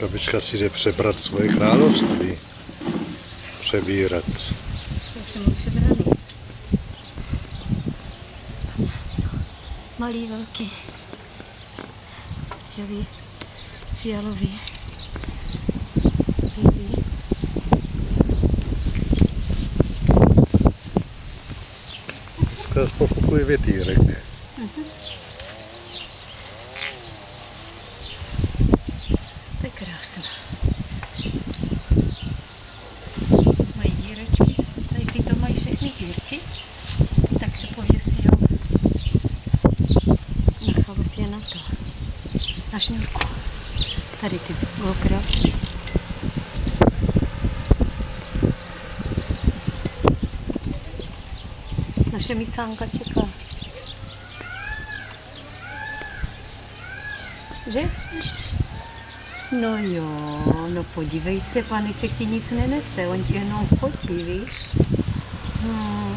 Babička si jde přebrat svoje království. Přebírat. Já jsem mu přebraný. Malý, velký. Růžový, fialový. Bílý. Dneska pofukuje větýrek. To chalupě na to. Na šňůrku. Tady ty bylo. Naše micánka čeká. Že? No jo, no podívej se, paneček ti nic nenese, on ti jenom fotí, víš? No,